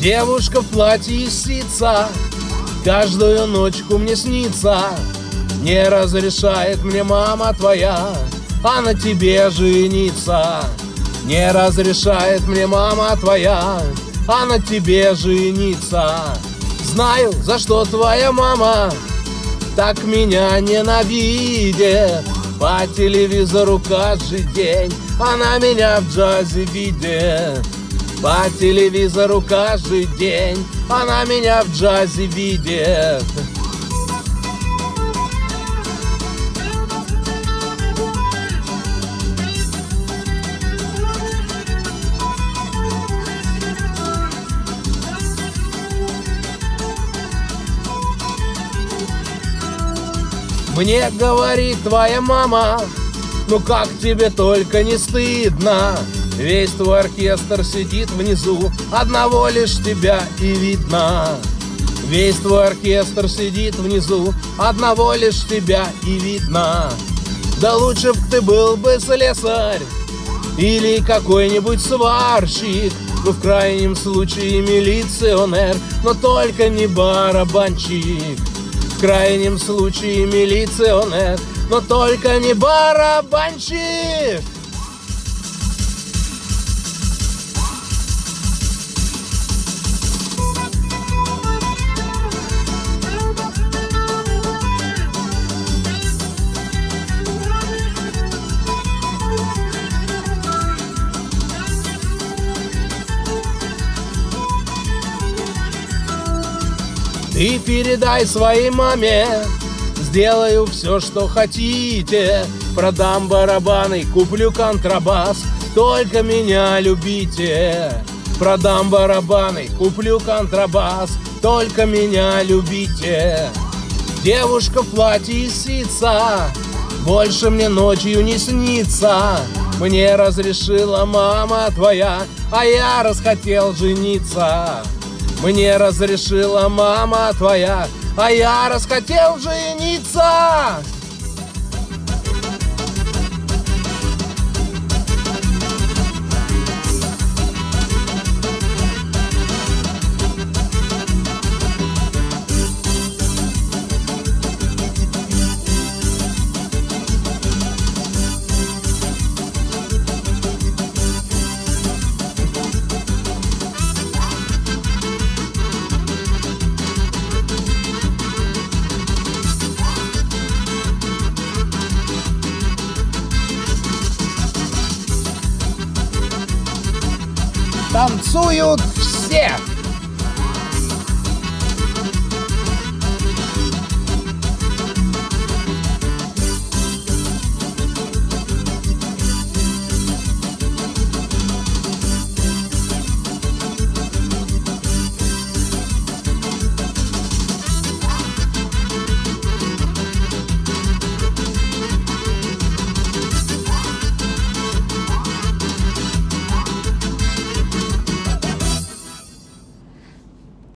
Девушка в платье и сица Каждую ночку мне снится. Не разрешает мне мама твоя. А на тебе жениться Не разрешает мне мама твоя. А на тебе жениться Знаю, за что твоя мама Так меня ненавидит. По телевизору каждый день Она меня в джазе видит по телевизору каждый день Она меня в джазе видит. Мне говорит твоя мама Ну как тебе только не стыдно Весь твой оркестр сидит внизу Одного лишь тебя и видно. Весь твой оркестр сидит внизу Одного лишь тебя и видно. Да лучше б ты был бы слесарь Или какой-нибудь сварщик. Ну, в крайнем случае, милиционер Но только не барабанщик. В крайнем случае, милиционер Но только не барабанщик Ты передай своей маме. Сделаю все, что хотите. Продам барабаны, куплю контрабас. Только меня любите. Продам барабаны, куплю контрабас. Только меня любите. Девушка в платье и сица Больше мне ночью не снится. Мне разрешила мама твоя А я расхотел жениться мне разрешила мама твоя, а я расхотел жениться. Танцуют все.